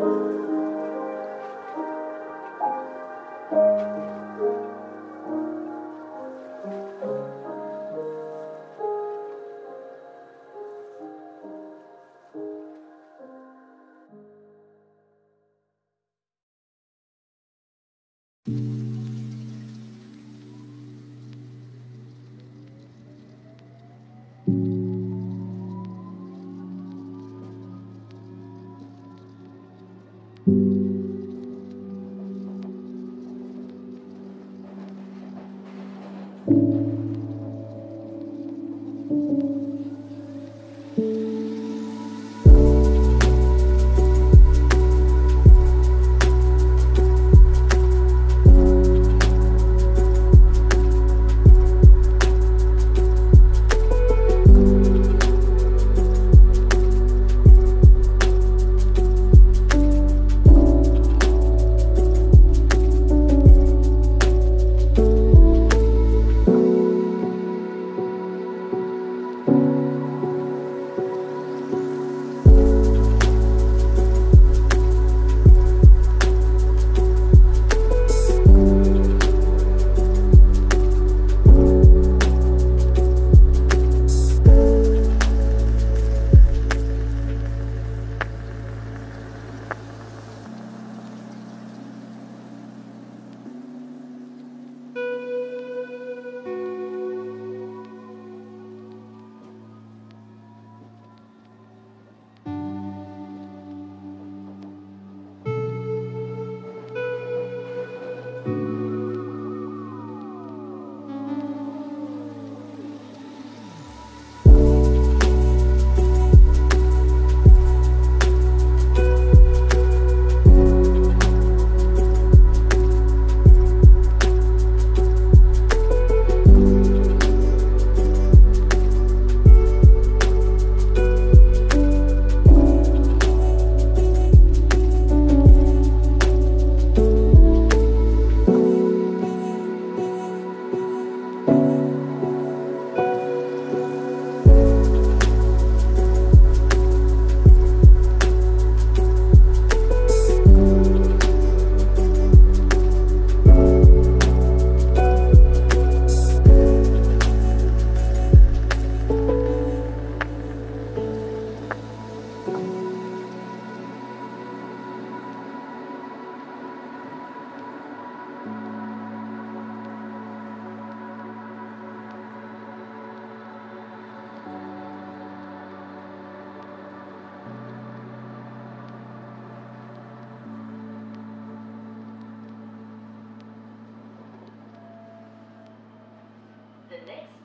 Música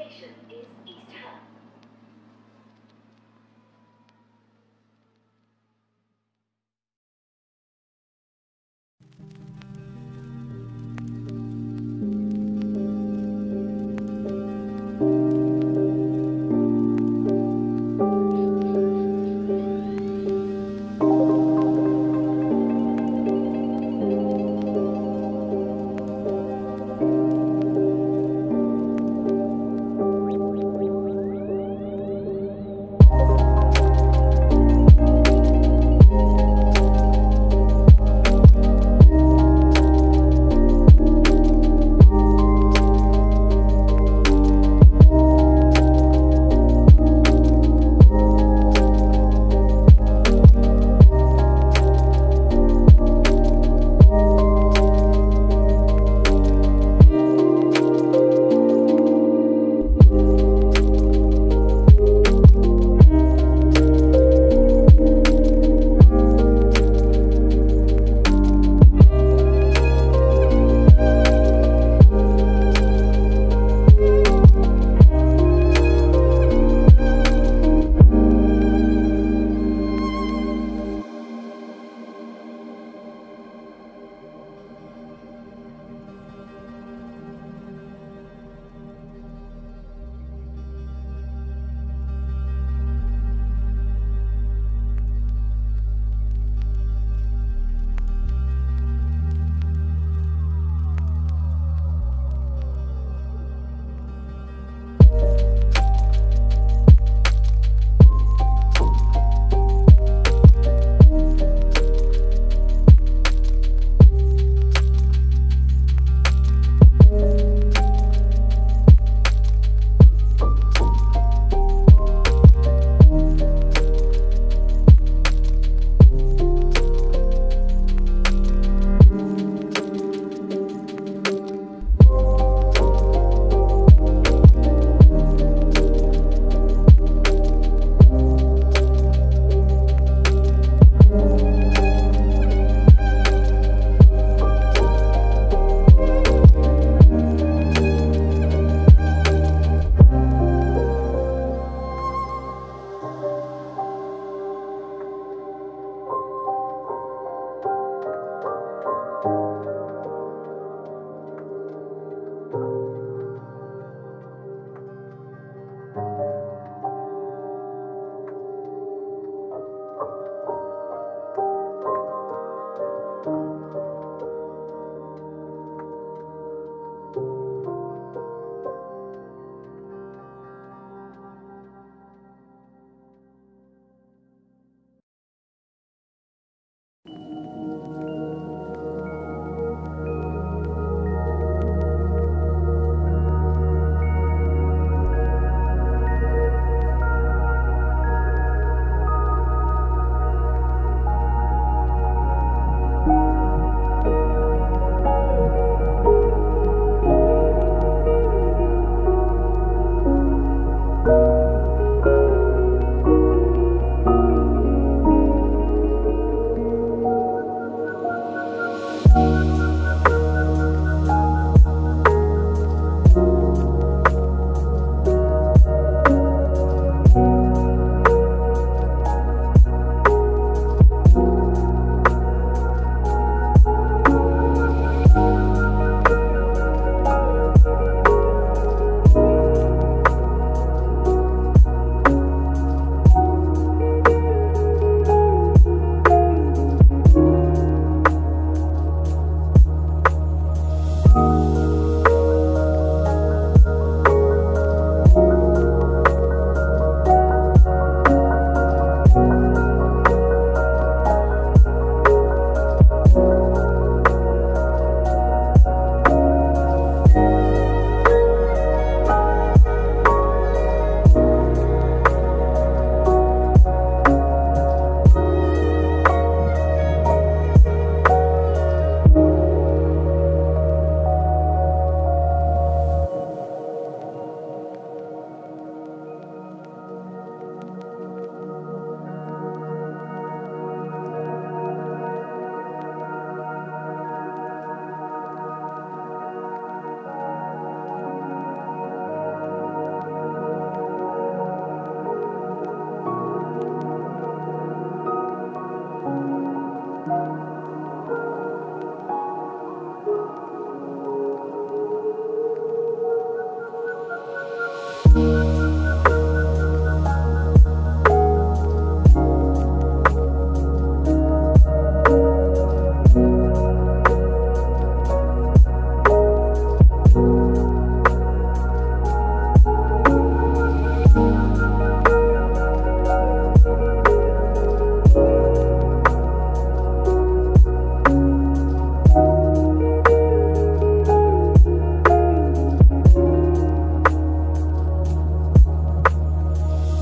station is East Ham.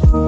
you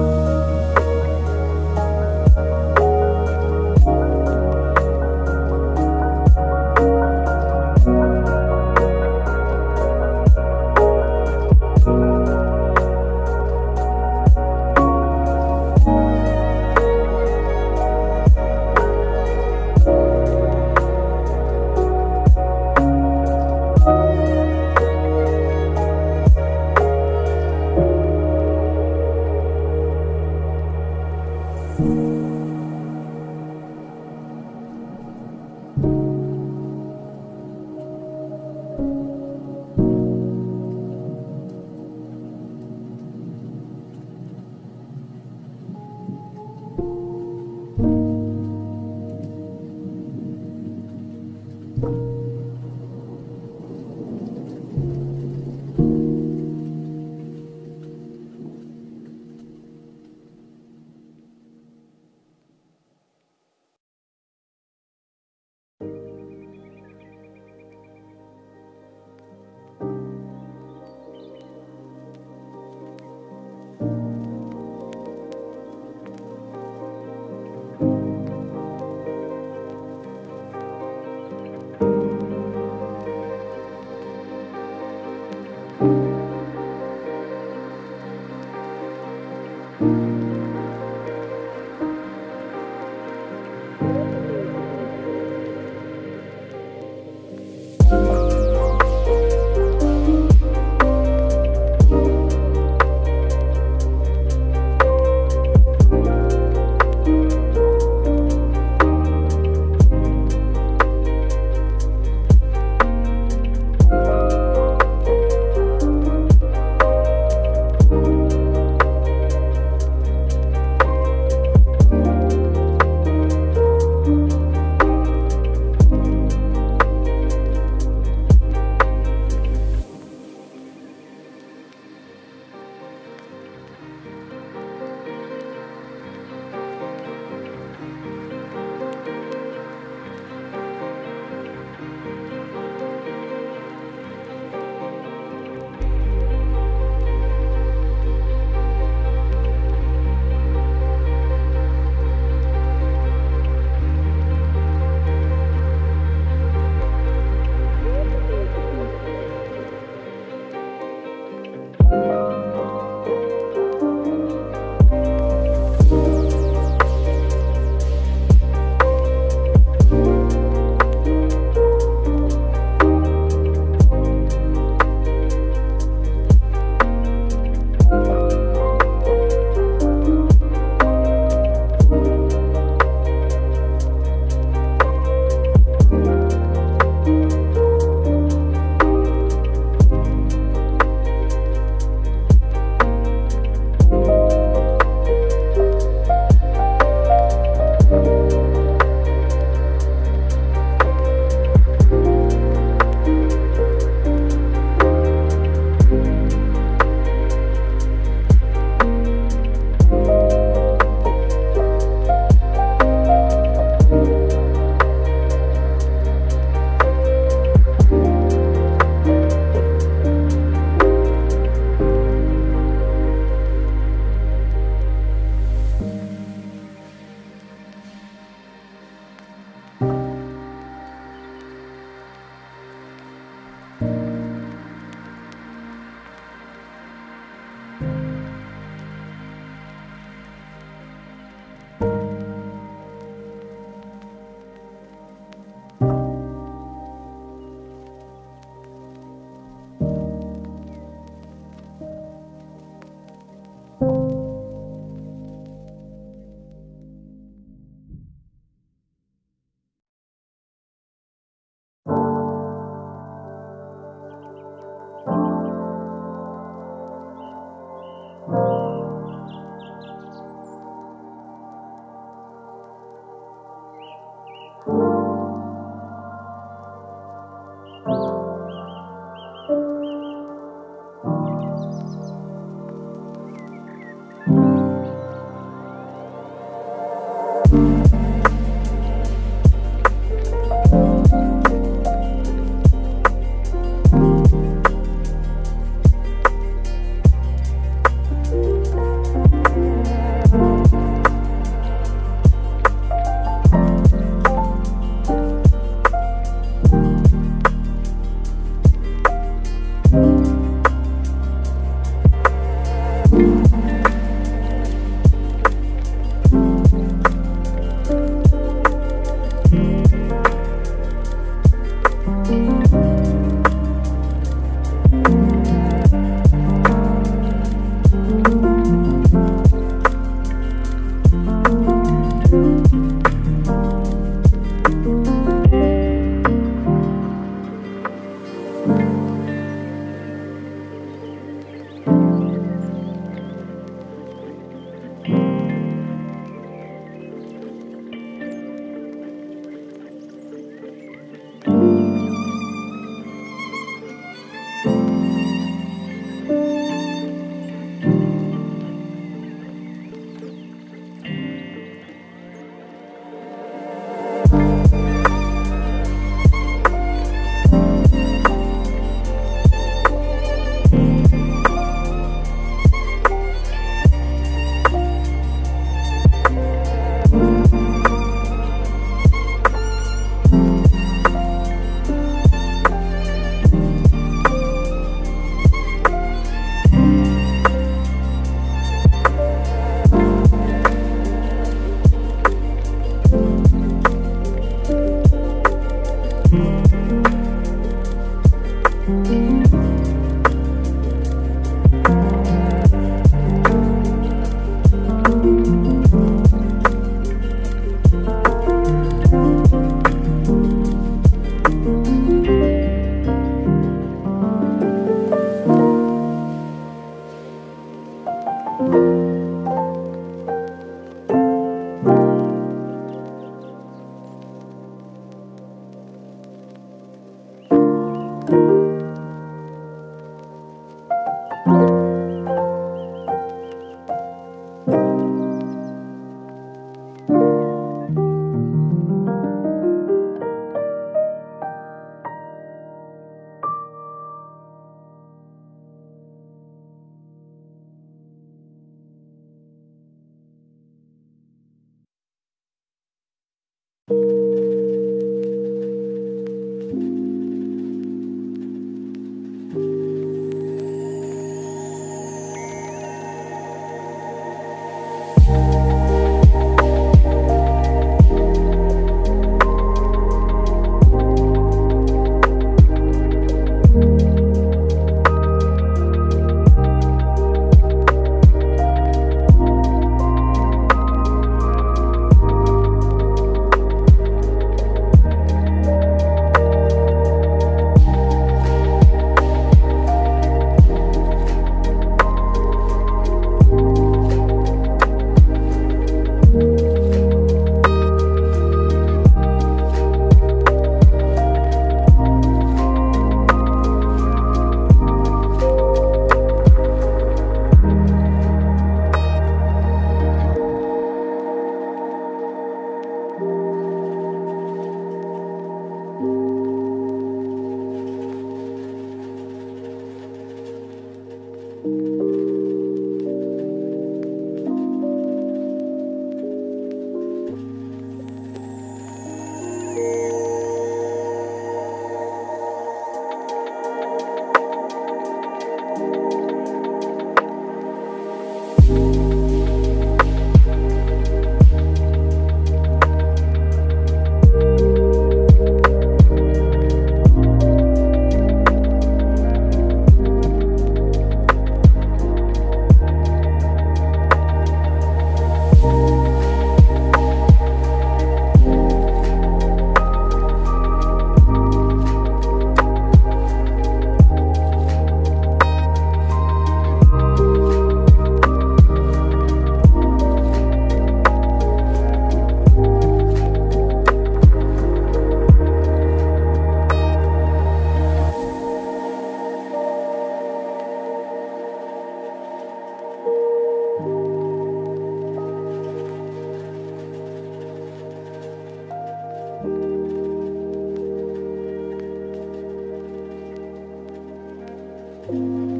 you